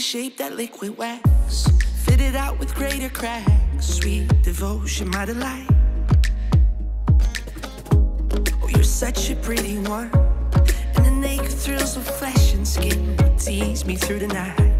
liquid wax. Fitted out with greater cracks. Sweet devotion, my delight. Oh, you're such a pretty one. And the naked thrills of flesh and skin tease me through the night.